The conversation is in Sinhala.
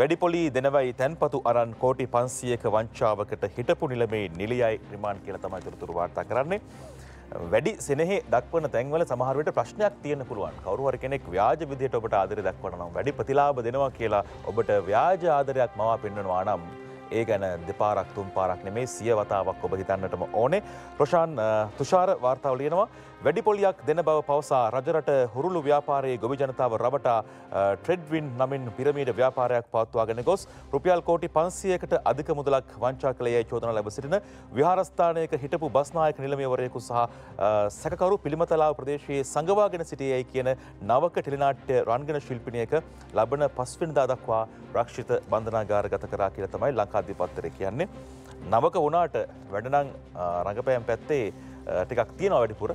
වැඩිපොලි දෙනවයි තැන්පතු අරන් කෝටි පන්සියක වංචාවකට හිටපු නිලමේ නිලියයි රිමාන් කියල තමයි තුරතුරු වාර්තා කරන්නේ. වැඩි සෙනෙහි දක්වන තැන්වල සමහරවිට ප්‍රශ්නයක් තියෙන පුළුවන්. කවරුවර කෙනෙක් ව්‍යාජ විදියට ඔබට ආදර දක්වනවා වැඩි ප්‍රතිලාභ දෙනවා කියලා ඔබට ව්‍යාජ ආදරයක් මවා පෙන්වනවා නම් ඒ ගැන දෙපාරක් තුන් පාරක් නෙමේ සිය වතාවක් ඔබ හිතන්නටම ඕනේ. රොෂාන් තුෂාර වාර්තාව ලියනවා. වැඩි පොලියක් දෙන බව පවසා රජරට හුරුළු ව්‍යාපාරයේ ගොවි ජනතාව රවටා ට්‍රෙඩ්වින් නමින් පිරමීඩ ව්‍යාපාරයක් පවත්වාගෙන ගොස් රුපියල් කෝටි පන්සියකට අධික මුදලක් වංචා කළේ චෝදන ලැබ සිටින විහාරස්ථානයක හිටපු බස්නායක නිලමේවරයෙකු සහ සැකකරු පිළිමතලාව ප්‍රදේශයේ සංගවාගෙන සිටියයි කියන නවක ටෙලිනාට්‍ය රන්ගෙන ශිල්පිනියක ලබන පස්වෙනිදා දක්වා රක්ෂිත බන්ධනාගාරගත කරා කියලා තමයි ලංකාධිපත්තරය කියන්නේ. නවක වුණාට වැඩනං රඟපෑම් පැත්තේ ටිකක් තියෙනවා වැඩිපුර.